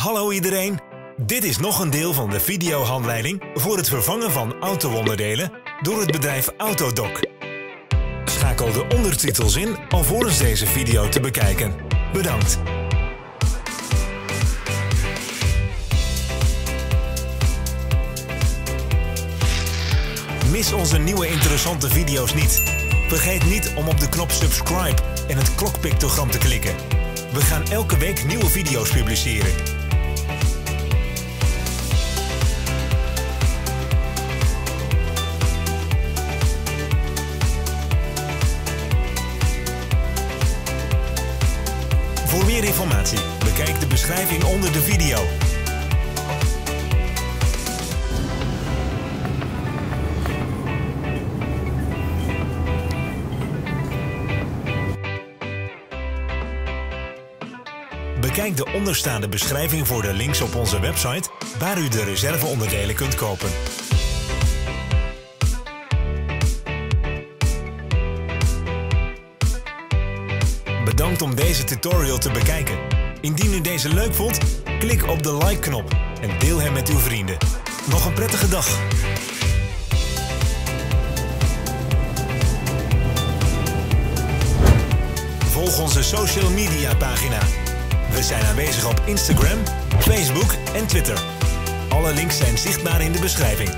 Hallo iedereen. Dit is nog een deel van de videohandleiding voor het vervangen van auto-onderdelen door het bedrijf Autodoc. Schakel de ondertitels in alvorens deze video te bekijken. Bedankt. Mis onze nieuwe interessante video's niet. Vergeet niet om op de knop subscribe en het klokpictogram te klikken. We gaan elke week nieuwe video's publiceren. Meer informatie bekijk de beschrijving onder de video. Bekijk de onderstaande beschrijving voor de links op onze website waar u de reserveonderdelen kunt kopen. Bedankt om deze tutorial te bekijken. Indien u deze leuk vond, klik op de like-knop en deel hem met uw vrienden. Nog een prettige dag! Volg onze social media pagina. We zijn aanwezig op Instagram, Facebook en Twitter. Alle links zijn zichtbaar in de beschrijving.